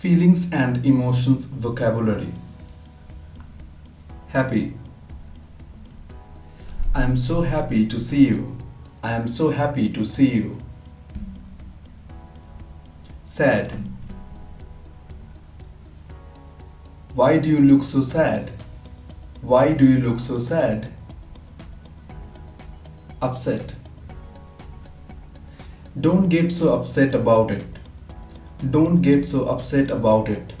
Feelings and emotions vocabulary. Happy. I am so happy to see you. I am so happy to see you. Sad. Why do you look so sad? Why do you look so sad? Upset. Don't get so upset about it. Don't get so upset about it.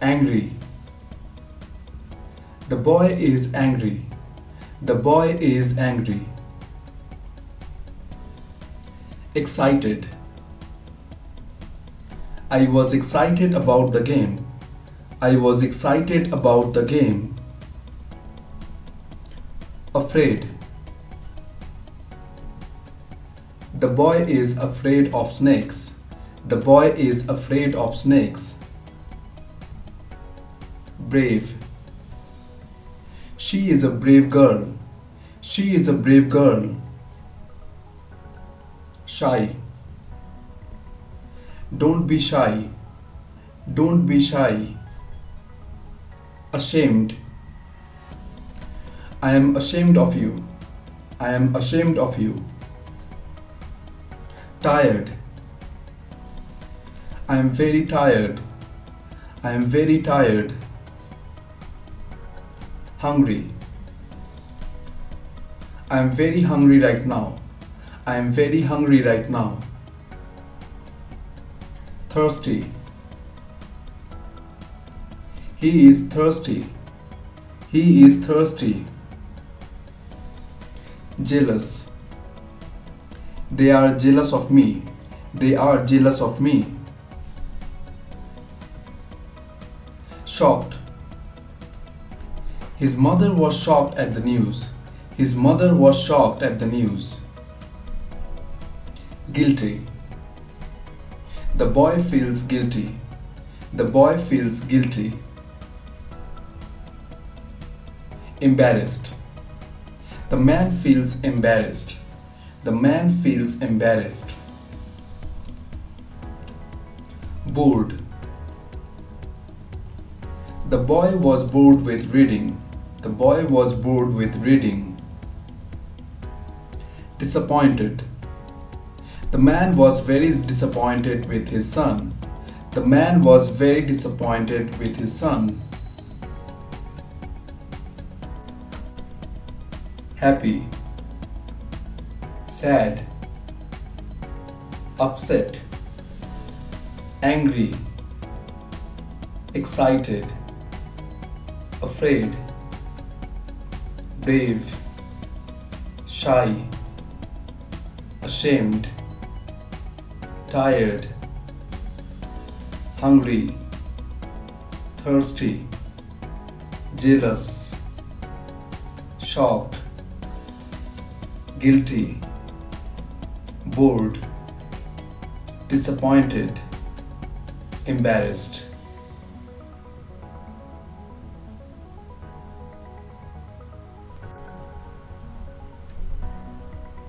Angry. The boy is angry. The boy is angry. Excited. I was excited about the game. I was excited about the game. Afraid. The boy is afraid of snakes. The boy is afraid of snakes. Brave. She is a brave girl. She is a brave girl. Shy. Don't be shy. Don't be shy. Ashamed. I am ashamed of you. I am ashamed of you. Tired. I am very tired. I am very tired. Hungry. I am very hungry right now. I am very hungry right now. Thirsty. He is thirsty. He is thirsty. Jealous. They are jealous of me. They are jealous of me. Shocked. His mother was shocked at the news. His mother was shocked at the news. Guilty. The boy feels guilty. The boy feels guilty. Embarrassed. The man feels embarrassed. The man feels embarrassed. Bored. The boy was bored with reading. The boy was bored with reading. Disappointed. The man was very disappointed with his son. The man was very disappointed with his son. Happy. Sad. Upset. Angry. Excited. Afraid. Brave. Shy. Ashamed tired, hungry, thirsty, jealous, shocked, guilty, bored, disappointed, embarrassed.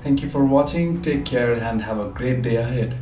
Thank you for watching. Take care and have a great day ahead.